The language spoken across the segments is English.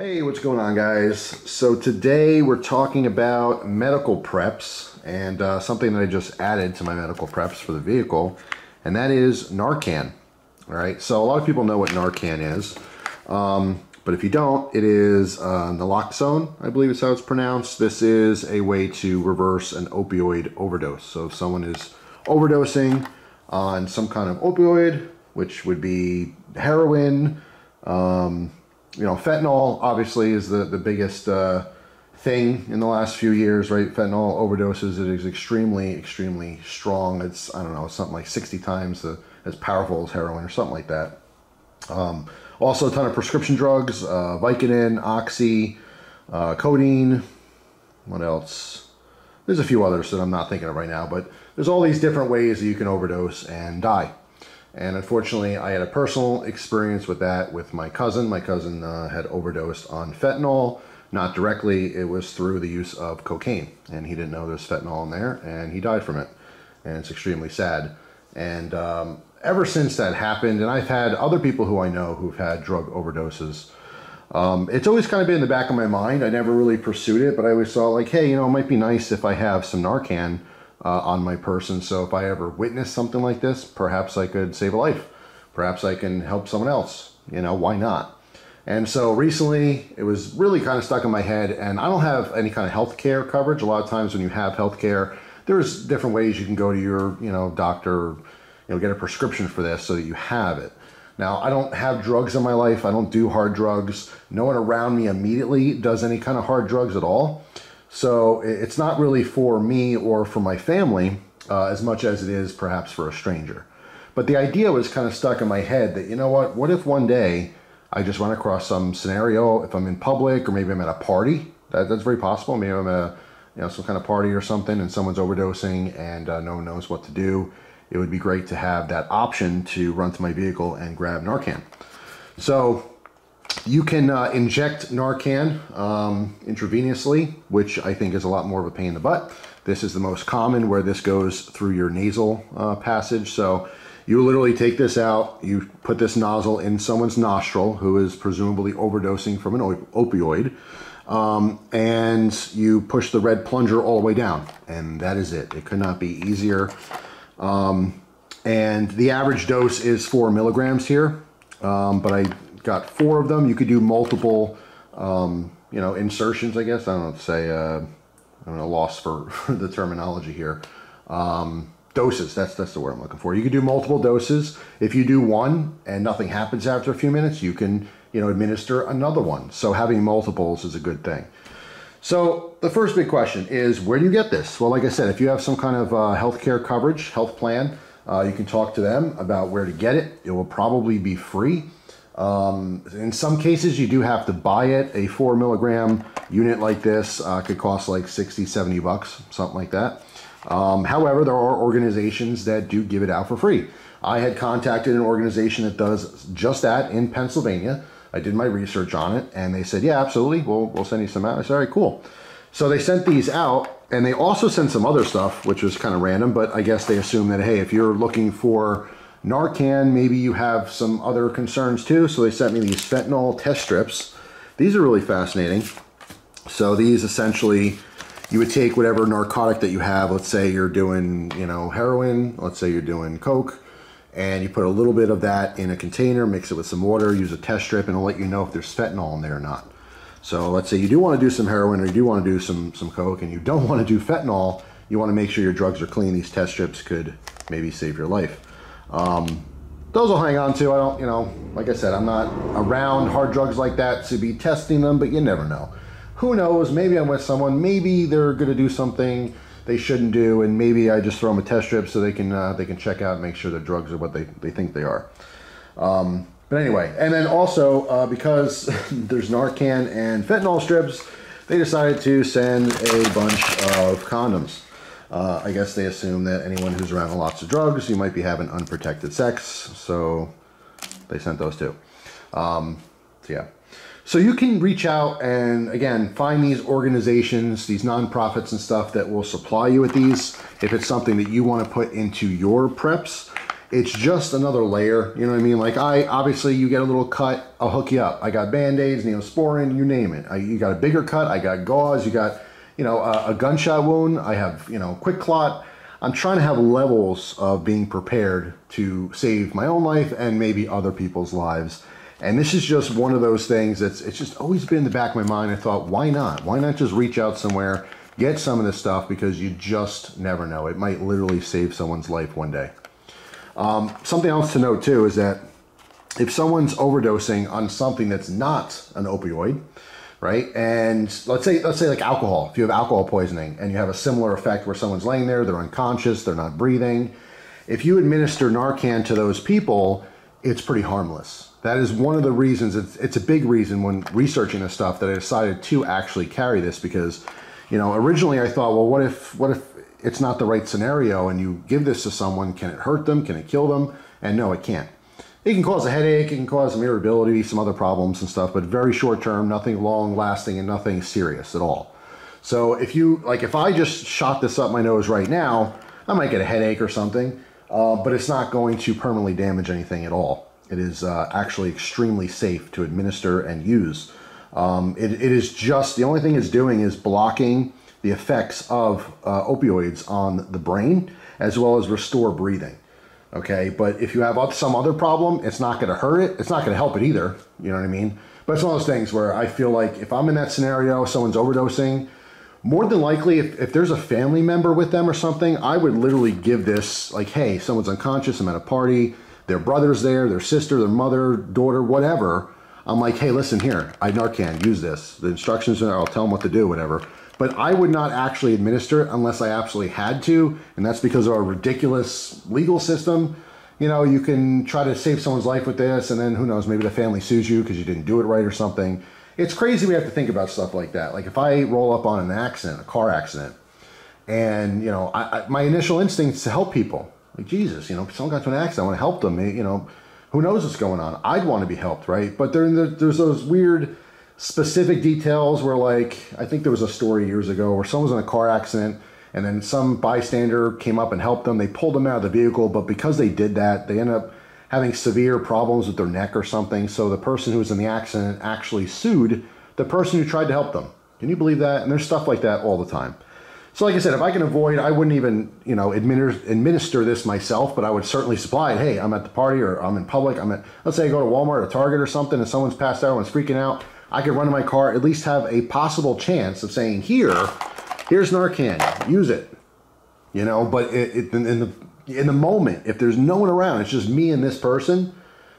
Hey, what's going on guys? So today we're talking about medical preps and uh, something that I just added to my medical preps for the vehicle, and that is Narcan. All right, so a lot of people know what Narcan is, um, but if you don't, it is uh, naloxone, I believe is how it's pronounced. This is a way to reverse an opioid overdose. So if someone is overdosing on some kind of opioid, which would be heroin, um, you know, fentanyl obviously is the, the biggest uh, thing in the last few years, right? Fentanyl overdoses, it is extremely, extremely strong. It's, I don't know, something like 60 times the, as powerful as heroin or something like that. Um, also a ton of prescription drugs, uh, Vicodin, Oxy, uh, codeine, what else? There's a few others that I'm not thinking of right now, but there's all these different ways that you can overdose and die. And unfortunately, I had a personal experience with that with my cousin. My cousin uh, had overdosed on fentanyl. Not directly, it was through the use of cocaine. And he didn't know there's fentanyl in there, and he died from it. And it's extremely sad. And um, ever since that happened, and I've had other people who I know who've had drug overdoses, um, it's always kind of been in the back of my mind. I never really pursued it, but I always thought, like, hey, you know, it might be nice if I have some Narcan uh, on my person. So if I ever witness something like this, perhaps I could save a life. Perhaps I can help someone else. You know, why not? And so recently, it was really kind of stuck in my head, and I don't have any kind of health care coverage. A lot of times when you have health care, there's different ways you can go to your, you know, doctor, you know, get a prescription for this so that you have it. Now, I don't have drugs in my life. I don't do hard drugs. No one around me immediately does any kind of hard drugs at all. So it's not really for me or for my family uh, as much as it is perhaps for a stranger. But the idea was kind of stuck in my head that, you know what, what if one day I just run across some scenario, if I'm in public or maybe I'm at a party, that, that's very possible. Maybe I'm at a, you know, some kind of party or something and someone's overdosing and uh, no one knows what to do. It would be great to have that option to run to my vehicle and grab Narcan. So you can uh, inject Narcan um, intravenously, which I think is a lot more of a pain in the butt. This is the most common where this goes through your nasal uh, passage. So you literally take this out, you put this nozzle in someone's nostril who is presumably overdosing from an op opioid, um, and you push the red plunger all the way down. And that is it. It could not be easier. Um, and the average dose is four milligrams here, um, but I got four of them. You could do multiple, um, you know, insertions, I guess. I don't know to say, uh, I'm at a loss for the terminology here. Um, doses, that's, that's the word I'm looking for. You could do multiple doses. If you do one and nothing happens after a few minutes, you can, you know, administer another one. So having multiples is a good thing. So the first big question is, where do you get this? Well, like I said, if you have some kind of uh, healthcare coverage, health plan, uh, you can talk to them about where to get it. It will probably be free. Um, in some cases, you do have to buy it. A four milligram unit like this uh, could cost like 60, 70 bucks, something like that. Um, however, there are organizations that do give it out for free. I had contacted an organization that does just that in Pennsylvania. I did my research on it and they said, yeah, absolutely. We'll, we'll send you some out. I said, all right, cool. So they sent these out and they also sent some other stuff, which was kind of random, but I guess they assume that, hey, if you're looking for Narcan, maybe you have some other concerns too. So they sent me these fentanyl test strips. These are really fascinating. So these essentially, you would take whatever narcotic that you have. Let's say you're doing, you know, heroin. Let's say you're doing coke. And you put a little bit of that in a container, mix it with some water, use a test strip, and it'll let you know if there's fentanyl in there or not. So let's say you do want to do some heroin or you do want to do some, some coke and you don't want to do fentanyl, you want to make sure your drugs are clean. These test strips could maybe save your life. Um, those will hang on to. I don't, you know, like I said, I'm not around hard drugs like that to be testing them, but you never know. Who knows? Maybe I'm with someone. Maybe they're going to do something they shouldn't do, and maybe I just throw them a test strip so they can uh, they can check out and make sure the drugs are what they, they think they are. Um, but anyway, and then also uh, because there's Narcan and fentanyl strips, they decided to send a bunch of condoms. Uh, I guess they assume that anyone who's around lots of drugs, you might be having unprotected sex. So they sent those too. Um, so yeah. So you can reach out and again, find these organizations, these nonprofits and stuff that will supply you with these if it's something that you want to put into your preps. it's just another layer. You know what I mean? Like I obviously you get a little cut, I'll hook you up. I got band-aids, neosporin, you name it. I, you got a bigger cut, I got gauze, you got you know a, a gunshot wound, I have you know QuikClot. I'm trying to have levels of being prepared to save my own life and maybe other people's lives. And this is just one of those things that's it's just always been in the back of my mind. I thought, why not? Why not just reach out somewhere, get some of this stuff because you just never know. It might literally save someone's life one day. Um, something else to note too is that if someone's overdosing on something that's not an opioid, right? And let's say let's say like alcohol. If you have alcohol poisoning and you have a similar effect where someone's laying there, they're unconscious, they're not breathing. If you administer Narcan to those people, it's pretty harmless. That is one of the reasons. It's, it's a big reason when researching this stuff that I decided to actually carry this because, you know, originally I thought, well, what if what if it's not the right scenario and you give this to someone? Can it hurt them? Can it kill them? And no, it can't it can cause a headache, it can cause some irritability, some other problems and stuff, but very short term, nothing long lasting, and nothing serious at all. So if you like, if I just shot this up my nose right now, I might get a headache or something, uh, but it's not going to permanently damage anything at all. It is uh, actually extremely safe to administer and use. Um, it, it is just the only thing it's doing is blocking the effects of uh, opioids on the brain as well as restore breathing. Okay, but if you have some other problem, it's not going to hurt it. It's not going to help it either. You know what I mean? But it's one of those things where I feel like if I'm in that scenario, someone's overdosing, more than likely, if, if there's a family member with them or something, I would literally give this like, hey, someone's unconscious, I'm at a party, their brother's there, their sister, their mother, daughter, whatever. I'm like, hey, listen here, I Narcan, use this. The instructions are there, I'll tell them what to do, whatever but I would not actually administer it unless I absolutely had to, and that's because of our ridiculous legal system. You know, you can try to save someone's life with this, and then who knows, maybe the family sues you because you didn't do it right or something. It's crazy we have to think about stuff like that. Like if I roll up on an accident, a car accident, and you know, I, I, my initial instinct is to help people. Like Jesus, you know, someone got to an accident, I want to help them. You know, who knows what's going on? I'd want to be helped, right? But there, there's those weird specific details where like I think there was a story years ago where someone was in a car accident and then some bystander came up and helped them. They pulled them out of the vehicle, but because they did that, they ended up having severe problems with their neck or something. So the person who was in the accident actually sued the person who tried to help them. Can you believe that? And there's stuff like that all the time. So like I said, if I can avoid, I wouldn't even, you know, administer, administer this myself, but I would certainly supply it. Hey, I'm at the party or I'm in public. I'm at, let's say I go to Walmart or Target or something and someone's passed out, someone's freaking out. I could run in my car, at least have a possible chance of saying, here, here's Narcan, use it. You know, but it, it, in, the, in the moment, if there's no one around, it's just me and this person,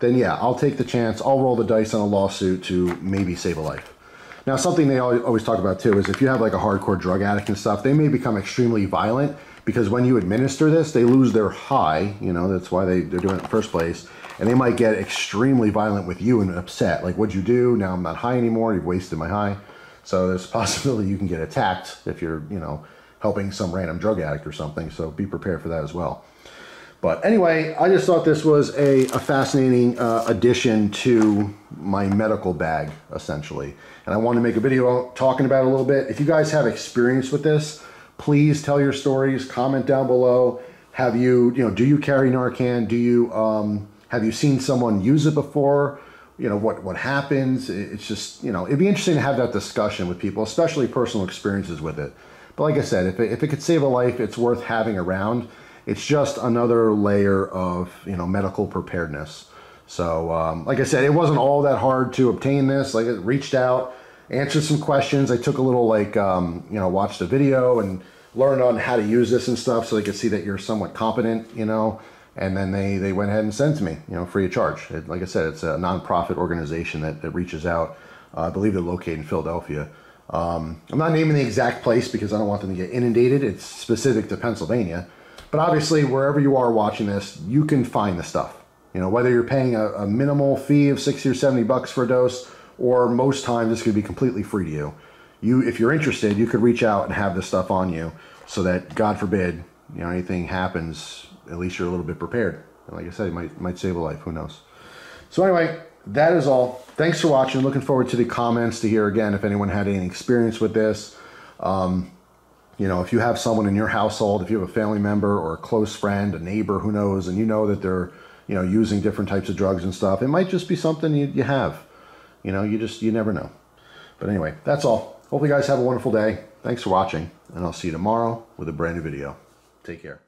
then yeah, I'll take the chance. I'll roll the dice on a lawsuit to maybe save a life. Now, something they always talk about too is if you have like a hardcore drug addict and stuff, they may become extremely violent because when you administer this, they lose their high. You know, that's why they, they're doing it in the first place and they might get extremely violent with you and upset. Like, what'd you do? Now I'm not high anymore. You've wasted my high. So there's a possibility you can get attacked if you're, you know, helping some random drug addict or something. So be prepared for that as well. But anyway, I just thought this was a, a fascinating uh, addition to my medical bag, essentially. And I wanted to make a video talking about it a little bit. If you guys have experience with this, please tell your stories, comment down below. Have you, you know, do you carry Narcan? Do you, um, have you seen someone use it before? You know, what, what happens? It's just, you know, it'd be interesting to have that discussion with people, especially personal experiences with it. But like I said, if it, if it could save a life, it's worth having around. It's just another layer of, you know, medical preparedness. So, um, like I said, it wasn't all that hard to obtain this. Like, it reached out, answered some questions. I took a little, like, um, you know, watched a video and learned on how to use this and stuff so they could see that you're somewhat competent, you know and then they, they went ahead and sent to me, you know, free of charge. It, like I said, it's a nonprofit organization that, that reaches out. Uh, I believe they're located in Philadelphia. Um, I'm not naming the exact place because I don't want them to get inundated. It's specific to Pennsylvania. But obviously, wherever you are watching this, you can find the stuff. You know, whether you're paying a, a minimal fee of 60 or 70 bucks for a dose, or most times this could be completely free to you. You, if you're interested, you could reach out and have this stuff on you so that, God forbid, you know, anything happens at least you're a little bit prepared. And like I said, it might, might save a life. Who knows? So anyway, that is all. Thanks for watching. Looking forward to the comments to hear again if anyone had any experience with this. Um, you know, if you have someone in your household, if you have a family member or a close friend, a neighbor, who knows, and you know that they're, you know, using different types of drugs and stuff, it might just be something you, you have. You know, you just, you never know. But anyway, that's all. Hopefully you guys have a wonderful day. Thanks for watching, and I'll see you tomorrow with a brand new video. Take care.